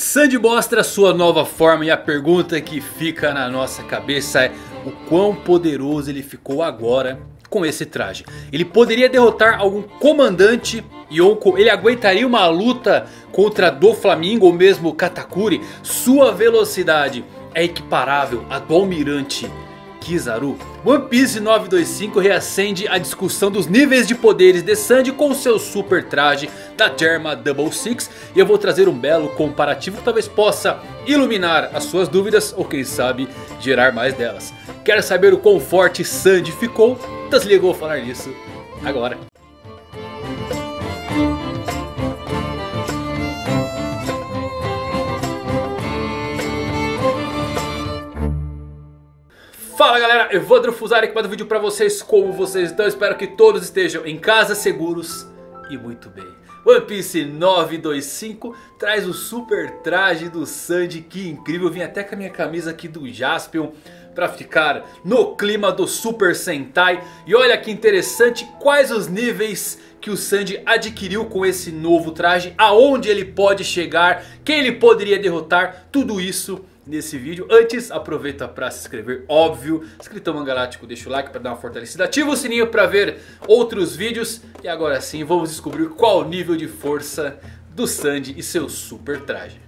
Sandy mostra sua nova forma e a pergunta que fica na nossa cabeça é o quão poderoso ele ficou agora com esse traje. Ele poderia derrotar algum comandante Yonko, ele aguentaria uma luta contra do Flamingo ou mesmo Katakuri? Sua velocidade é equiparável à do Almirante Kizaru. One Piece 925 reacende a discussão dos níveis de poderes de Sandy com seu super traje da Germa Double Six. E eu vou trazer um belo comparativo que talvez possa iluminar as suas dúvidas ou quem sabe gerar mais delas. Quer saber o quão forte Sandy ficou? Desligou falar disso agora. Fala galera, Evandro Fusari aqui para o vídeo para vocês, como vocês estão? Espero que todos estejam em casa, seguros e muito bem. One Piece 925 traz o super traje do Sandy, que incrível, eu vim até com a minha camisa aqui do Jaspion para ficar no clima do Super Sentai. E olha que interessante, quais os níveis que o Sandy adquiriu com esse novo traje, aonde ele pode chegar, quem ele poderia derrotar, tudo isso nesse vídeo. Antes, aproveita para se inscrever, óbvio. Escritão Mangalático, deixa o like para dar uma fortalecida. Ativa o sininho para ver outros vídeos. E agora sim, vamos descobrir qual o nível de força do Sandy e seu super traje.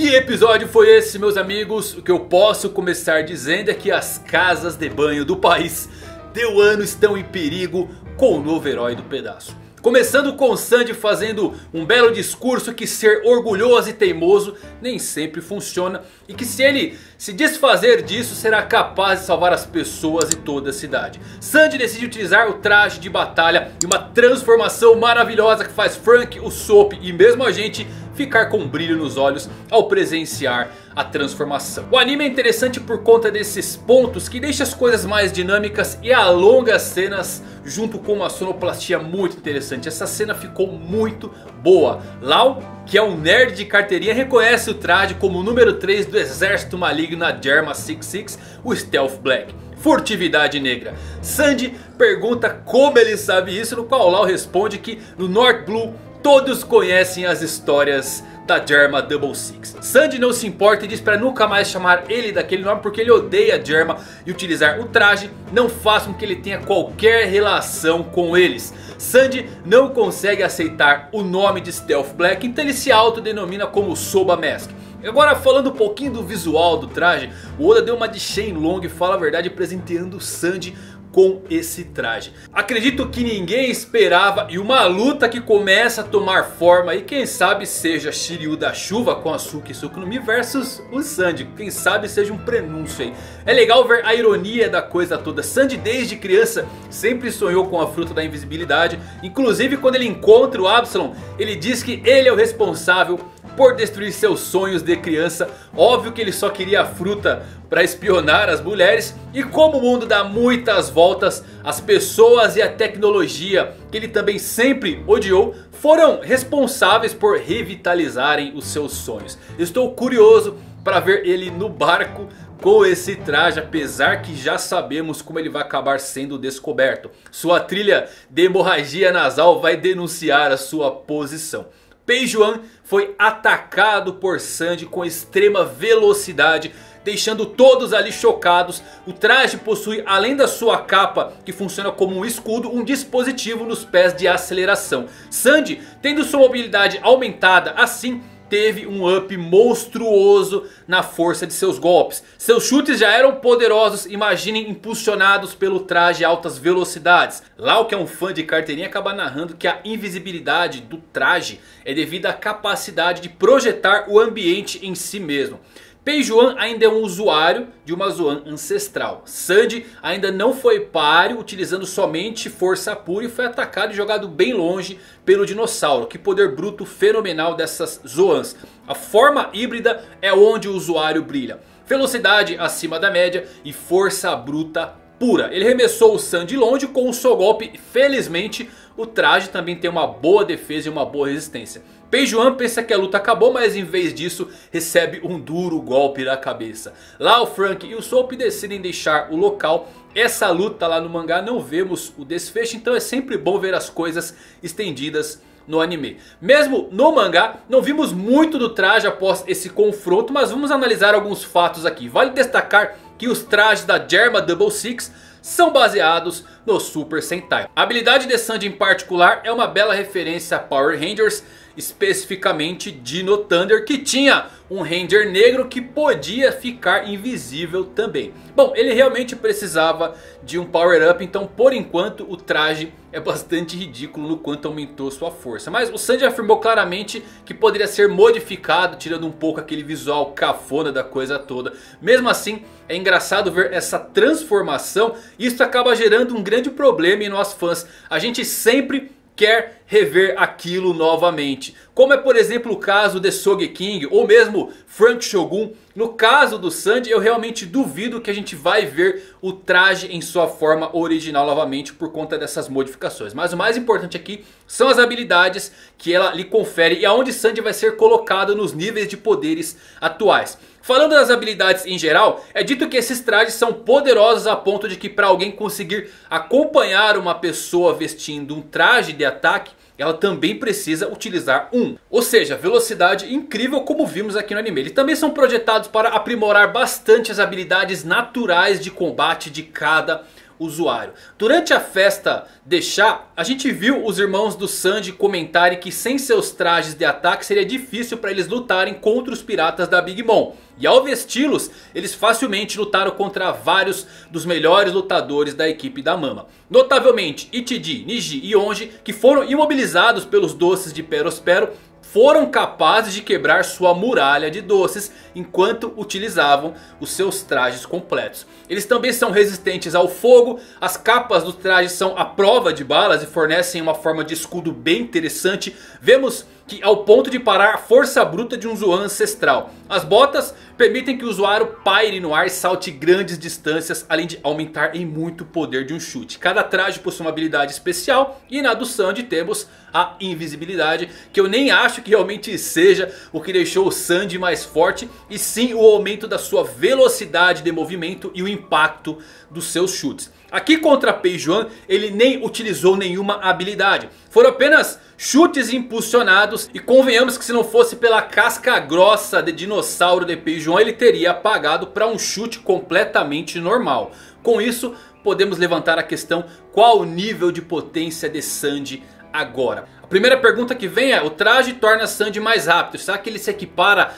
Que episódio foi esse meus amigos? O que eu posso começar dizendo é que as casas de banho do país Deu ano estão em perigo com o novo herói do pedaço. Começando com Sandy fazendo um belo discurso que ser orgulhoso e teimoso nem sempre funciona. E que se ele se desfazer disso será capaz de salvar as pessoas e toda a cidade. Sandy decide utilizar o traje de batalha e uma transformação maravilhosa que faz Frank, o Soap e mesmo a gente ficar com um brilho nos olhos ao presenciar a transformação. O anime é interessante por conta desses pontos que deixa as coisas mais dinâmicas e alonga as cenas junto com uma sonoplastia muito interessante. Essa cena ficou muito boa. Lau, que é um nerd de carteirinha, reconhece o traje como o número 3 do exército maligno na Germa 66, o Stealth Black furtividade negra. Sandy pergunta como ele sabe isso, no qual Lau responde que no North Blue Todos conhecem as histórias da Germa Double Six. Sandy não se importa e diz para nunca mais chamar ele daquele nome porque ele odeia Germa e utilizar o traje não faz com que ele tenha qualquer relação com eles. Sandy não consegue aceitar o nome de Stealth Black, então ele se autodenomina como Soba Mask. Agora falando um pouquinho do visual do traje, o Oda deu uma de Shenlong fala a verdade presenteando Sandy com esse traje. Acredito que ninguém esperava e uma luta que começa a tomar forma e quem sabe seja Shiryu da Chuva com a Suki Tsukunumi versus o Sandy. Quem sabe seja um prenúncio aí. É legal ver a ironia da coisa toda. Sandy desde criança sempre sonhou com a fruta da invisibilidade. Inclusive quando ele encontra o Absalom ele diz que ele é o responsável por destruir seus sonhos de criança. Óbvio que ele só queria a fruta para espionar as mulheres. E como o mundo dá muitas voltas, as pessoas e a tecnologia que ele também sempre odiou foram responsáveis por revitalizarem os seus sonhos. Estou curioso para ver ele no barco com esse traje, apesar que já sabemos como ele vai acabar sendo descoberto. Sua trilha de hemorragia nasal vai denunciar a sua posição. Peijuan foi atacado por Sandy com extrema velocidade deixando todos ali chocados. O traje possui, além da sua capa que funciona como um escudo, um dispositivo nos pés de aceleração. Sandy, tendo sua mobilidade aumentada assim teve um up monstruoso na força de seus golpes. Seus chutes já eram poderosos, imaginem impulsionados pelo traje a altas velocidades. Lau que é um fã de carteirinha acaba narrando que a invisibilidade do traje é devido à capacidade de projetar o ambiente em si mesmo. Peijuan ainda é um usuário de uma Zoan ancestral. Sandy ainda não foi páreo, utilizando somente força pura e foi atacado e jogado bem longe pelo dinossauro. Que poder bruto fenomenal dessas Zoans. A forma híbrida é onde o usuário brilha. Velocidade acima da média e força bruta pura. Ele remessou o Sandy longe com o seu golpe. Felizmente o traje também tem uma boa defesa e uma boa resistência. Peijuan pensa que a luta acabou, mas em vez disso recebe um duro golpe na cabeça. Lá o Frank e o Soap decidem deixar o local. Essa luta lá no mangá não vemos o desfecho, então é sempre bom ver as coisas estendidas no anime. Mesmo no mangá, não vimos muito do traje após esse confronto, mas vamos analisar alguns fatos aqui. Vale destacar que os trajes da Germa Double Six são baseados no Super Sentai. A habilidade de Sanji em particular é uma bela referência a Power Rangers especificamente Dino Thunder, que tinha um Ranger negro que podia ficar invisível também. Bom, ele realmente precisava de um power up, então por enquanto o traje é bastante ridículo no quanto aumentou sua força. Mas o Sanji afirmou claramente que poderia ser modificado, tirando um pouco aquele visual cafona da coisa toda. Mesmo assim, é engraçado ver essa transformação. Isso acaba gerando um grande problema em nós fãs. A gente sempre quer rever aquilo novamente. Como é por exemplo o caso de Sogeking ou mesmo Frank Shogun. No caso do Sanji eu realmente duvido que a gente vai ver o traje em sua forma original novamente por conta dessas modificações. Mas o mais importante aqui são as habilidades que ela lhe confere e aonde Sanji vai ser colocado nos níveis de poderes atuais. Falando das habilidades em geral, é dito que esses trajes são poderosos a ponto de que para alguém conseguir acompanhar uma pessoa vestindo um traje de ataque, ela também precisa utilizar um. Ou seja, velocidade incrível como vimos aqui no anime. Eles também são projetados para aprimorar bastante as habilidades naturais de combate de cada usuário. Durante a festa de chá, a gente viu os irmãos do Sanji comentarem que sem seus trajes de ataque seria difícil para eles lutarem contra os piratas da Big Mom. E ao vesti-los, eles facilmente lutaram contra vários dos melhores lutadores da equipe da Mama. Notavelmente Ichiji, Niji e Onji, que foram imobilizados pelos doces de Perospero, foram capazes de quebrar sua muralha de doces enquanto utilizavam os seus trajes completos. Eles também são resistentes ao fogo, as capas dos trajes são à prova de balas e fornecem uma forma de escudo bem interessante. Vemos que ao ponto de parar a força bruta de um Zoan ancestral. As botas permitem que o usuário paire no ar e salte grandes distâncias, além de aumentar em muito o poder de um chute. Cada traje possui uma habilidade especial e na do Sandy temos a invisibilidade, que eu nem acho que realmente seja o que deixou o Sandy mais forte, e sim o aumento da sua velocidade de movimento e o impacto dos seus chutes. Aqui contra Peijuan ele nem utilizou nenhuma habilidade. Foram apenas chutes impulsionados. E convenhamos que se não fosse pela casca grossa de dinossauro de Peijuan ele teria apagado para um chute completamente normal. Com isso podemos levantar a questão qual o nível de potência de Sandy agora. A primeira pergunta que vem é o traje torna Sandy mais rápido. Será que ele se equipara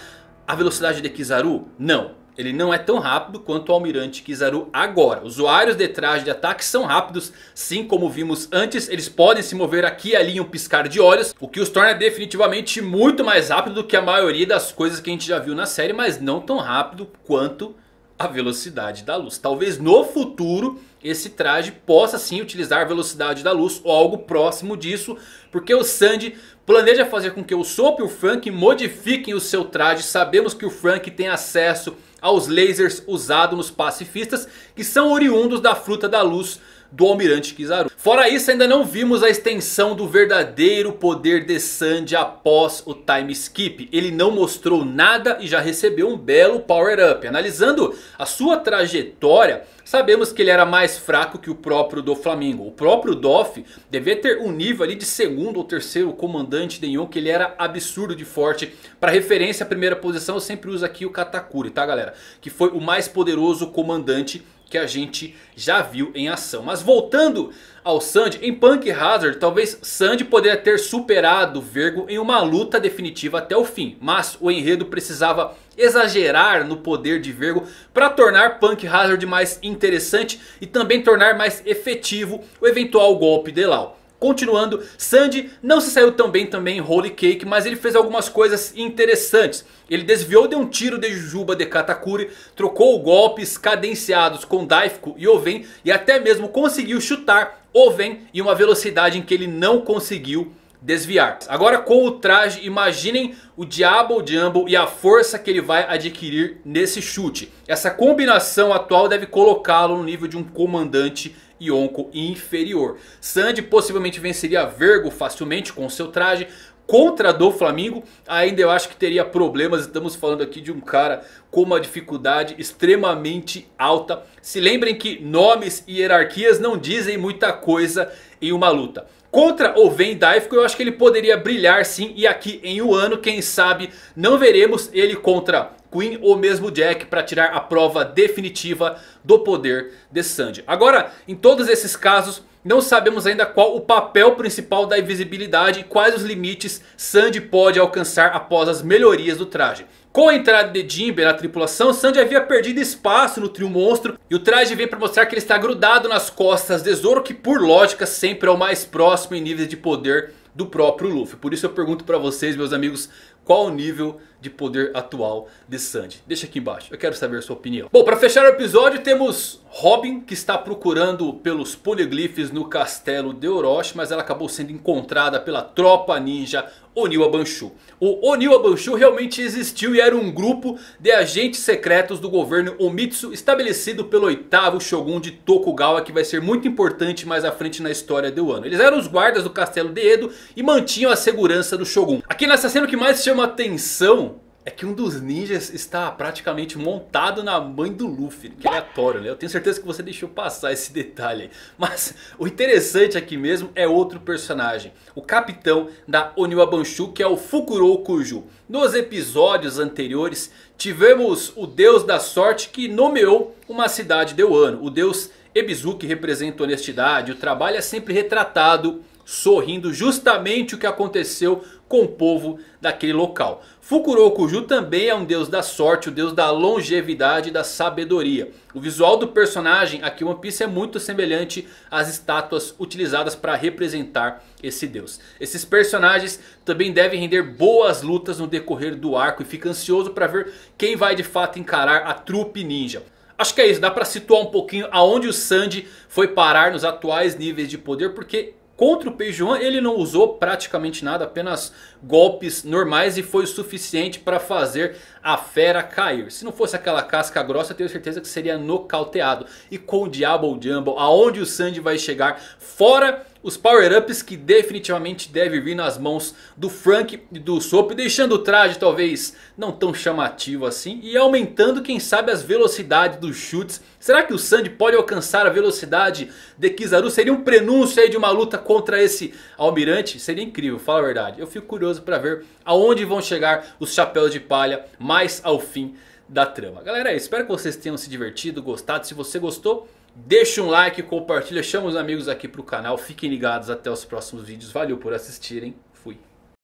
à velocidade de Kizaru? Não. Ele não é tão rápido quanto o Almirante Kizaru agora. Usuários de traje de ataque são rápidos, sim como vimos antes. Eles podem se mover aqui e ali em um piscar de olhos. O que os torna definitivamente muito mais rápido do que a maioria das coisas que a gente já viu na série. Mas não tão rápido quanto a velocidade da luz. Talvez no futuro esse traje possa sim utilizar a velocidade da luz ou algo próximo disso. Porque o Sandy planeja fazer com que o Soap e o Frank modifiquem o seu traje. Sabemos que o Frank tem acesso aos lasers usados nos pacifistas que são oriundos da fruta da luz do Almirante Kizaru. Fora isso ainda não vimos a extensão do verdadeiro poder de Sanji após o time skip. Ele não mostrou nada e já recebeu um belo power up. Analisando a sua trajetória, sabemos que ele era mais fraco que o próprio do Flamengo. O próprio Doff devia ter um nível ali de segundo ou terceiro comandante de Yon, que ele era absurdo de forte. Para referência, a primeira posição eu sempre uso aqui o Katakuri, tá galera? Que foi o mais poderoso comandante que a gente já viu em ação. Mas voltando ao Sandy, em Punk Hazard talvez Sandy poderia ter superado Vergo em uma luta definitiva até o fim. Mas o enredo precisava exagerar no poder de Vergo para tornar Punk Hazard mais interessante e também tornar mais efetivo o eventual golpe de Lau. Continuando, Sandy não se saiu tão bem também em Holy Cake, mas ele fez algumas coisas interessantes. Ele desviou de um tiro de Jujuba de Katakuri, trocou golpes cadenciados com Daifuku e Oven e até mesmo conseguiu chutar Oven em uma velocidade em que ele não conseguiu desviar. Agora com o traje, imaginem o Diabo Jumbo e a força que ele vai adquirir nesse chute. Essa combinação atual deve colocá-lo no nível de um comandante Yonko inferior. Sandy possivelmente venceria Vergo facilmente com seu traje. contra do Flamengo, ainda eu acho que teria problemas. Estamos falando aqui de um cara com uma dificuldade extremamente alta. Se lembrem que nomes e hierarquias não dizem muita coisa em uma luta. Contra o Dyke eu acho que ele poderia brilhar sim. E aqui em Wano, quem sabe, não veremos ele contra Queen ou mesmo Jack para tirar a prova definitiva do poder de Sanji. Agora, em todos esses casos, não sabemos ainda qual o papel principal da invisibilidade e quais os limites Sanji pode alcançar após as melhorias do traje. Com a entrada de Jinbe na tripulação, Sanji havia perdido espaço no trio monstro. E o traje vem para mostrar que ele está grudado nas costas de Zoro, que por lógica sempre é o mais próximo em níveis de poder do próprio Luffy. Por isso eu pergunto para vocês, meus amigos, qual o nível de poder atual de Sanji? Deixa aqui embaixo, eu quero saber sua opinião. Bom, para fechar o episódio temos Robin que está procurando pelos poliglifes no castelo de Orochi. Mas ela acabou sendo encontrada pela tropa ninja Oniwa Banshu. O Oniwa Banshu realmente existiu e era um grupo de agentes secretos do governo Omitsu. Estabelecido pelo oitavo Shogun de Tokugawa. Que vai ser muito importante mais à frente na história do Wano. Eles eram os guardas do castelo de Edo e mantinham a segurança do Shogun. Aqui nessa cena o que mais chama atenção é que um dos ninjas está praticamente montado na mãe do Luffy. Que aleatório, né? Eu tenho certeza que você deixou passar esse detalhe. Mas o interessante aqui mesmo é outro personagem. O capitão da Oniwa Banshu, que é o Fukuro Kuju. Nos episódios anteriores tivemos o deus da sorte que nomeou uma cidade de Wano. O deus Ebizu que representa honestidade. O trabalho é sempre retratado sorrindo justamente o que aconteceu com o povo daquele local. Fukurokuju também é um deus da sorte, o deus da longevidade e da sabedoria. O visual do personagem aqui One Piece é muito semelhante às estátuas utilizadas para representar esse deus. Esses personagens também devem render boas lutas no decorrer do arco e fica ansioso para ver quem vai de fato encarar a trupe ninja. Acho que é isso, dá para situar um pouquinho aonde o Sanji foi parar nos atuais níveis de poder porque Contra o Peijuan ele não usou praticamente nada, apenas golpes normais e foi o suficiente para fazer a fera cair. Se não fosse aquela casca grossa, tenho certeza que seria nocauteado. E com o Diablo Jumbo, aonde o Sandy vai chegar, fora os power-ups que definitivamente devem vir nas mãos do Frank e do Soap. Deixando o traje talvez não tão chamativo assim. E aumentando quem sabe as velocidades dos chutes. Será que o Sandy pode alcançar a velocidade de Kizaru? Seria um prenúncio de uma luta contra esse almirante? Seria incrível, fala a verdade. Eu fico curioso para ver aonde vão chegar os chapéus de palha mais ao fim da trama. Galera, espero que vocês tenham se divertido, gostado. Se você gostou... Deixa um like, compartilha, chama os amigos aqui pro canal. Fiquem ligados até os próximos vídeos. Valeu por assistirem.